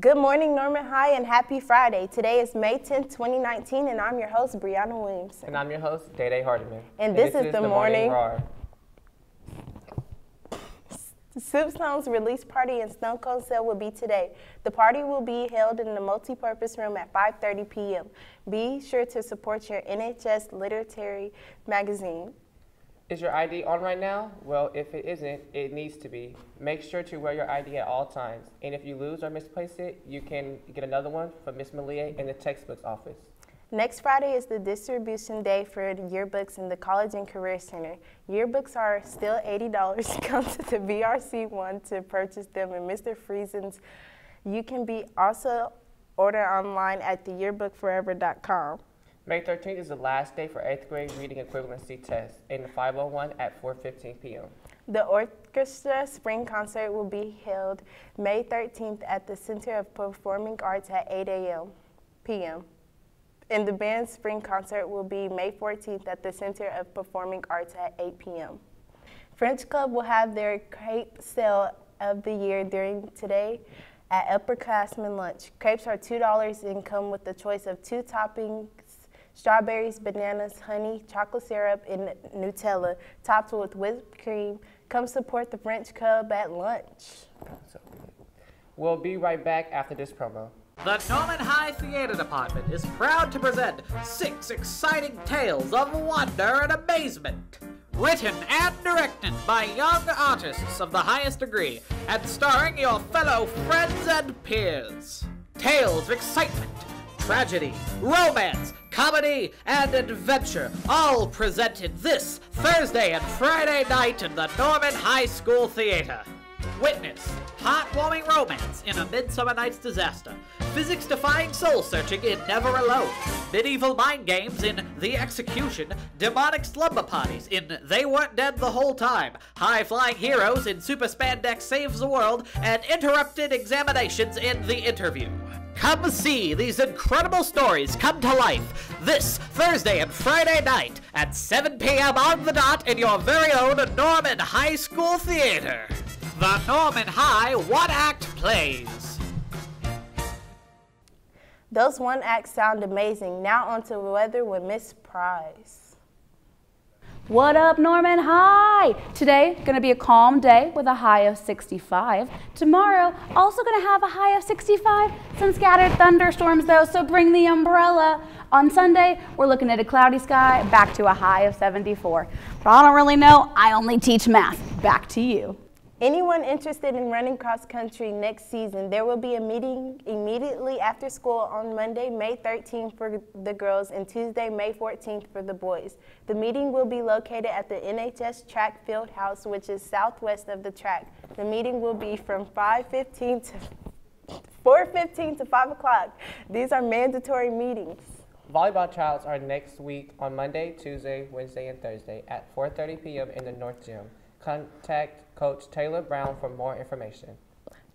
Good morning, Norman High, and happy Friday. Today is May 10th, 2019, and I'm your host, Brianna Williamson. And I'm your host, Day Day Hardiman. And, this, is, the, morning. Roar. Soupstone's release party and Stone Cold sale will be today. The party will be held in the multi-purpose room at 5.30 p.m. Be sure to support your NHS literary magazine. Is your ID on right now? Well, if it isn't, it needs to be. Make sure to wear your ID at all times. And if you lose or misplace it, you can get another one from Ms. Malia in the textbooks office. Next Friday is the distribution day for the yearbooks in the College and Career Center. Yearbooks are still $80. Come to the VRC one to purchase them in Mr. Friesen's. You can be also order online at theyearbookforever.com. May 13th is the last day for 8th grade reading equivalency test in the 501 at 4.15 p.m. The orchestra spring concert will be held May 13th at the Center of Performing Arts at 8 a.m. p.m. And the band's spring concert will be May 14th at the Center of Performing Arts at 8 p.m. French Club will have their crepe sale of the year during today at upperclassmen lunch. Crepes are $2 and come with the choice of two toppings strawberries, bananas, honey, chocolate syrup, and Nutella, topped with whipped cream. Come support the French Cub at lunch. We'll be right back after this promo. The Norman High Theater Department is proud to present six exciting tales of wonder and amazement. Written and directed by young artists of the highest degree, and starring your fellow friends and peers. Tales of excitement, tragedy, romance, comedy, and adventure, all presented this Thursday and Friday night in the Norman High School Theater. Witness heartwarming romance in A Midsummer Night's Disaster, physics defying soul searching in Never Alone, medieval mind games in The Execution, demonic slumber parties in They Weren't Dead the Whole Time, high flying heroes in Super Spandex Saves the World, and interrupted examinations in The Interview. Come see these incredible stories come to life this Thursday and Friday night at 7 p.m. on the dot in your very own Norman High School Theater. The Norman High One Act Plays. Those one acts sound amazing. Now on to weather with Miss Price. What up, Norman? Hi! Today, gonna be a calm day with a high of 65. Tomorrow, also gonna have a high of 65. Some scattered thunderstorms though, so bring the umbrella. On Sunday, we're looking at a cloudy sky, back to a high of 74. But I don't really know, I only teach math. Back to you. Anyone interested in running cross country next season, there will be a meeting immediately after school on Monday, May 13th for the girls and Tuesday, May 14th for the boys. The meeting will be located at the NHS Track Field House, which is southwest of the track. The meeting will be from 5.15 to 4.15 to 5 o'clock. These are mandatory meetings. Volleyball trials are next week on Monday, Tuesday, Wednesday, and Thursday at 4.30 p.m. in the North Gym. Contact Coach Taylor Brown for more information.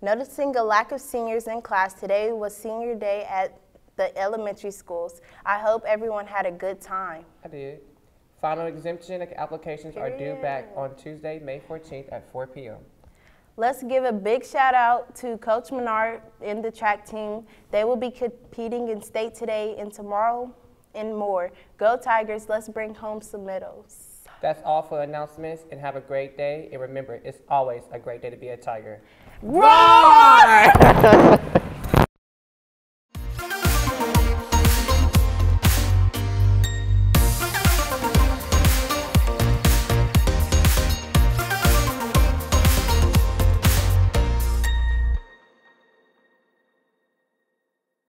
Noticing a lack of seniors in class, today was senior day at the elementary schools. I hope everyone had a good time. I did. Final exemption applications are due back on Tuesday, May 14th at 4 p.m. Let's give a big shout out to Coach Menard and the track team. They will be competing in state today and tomorrow and more. Go Tigers, let's bring home some medals. That's all for announcements, and have a great day. And remember, it's always a great day to be a tiger. Roar!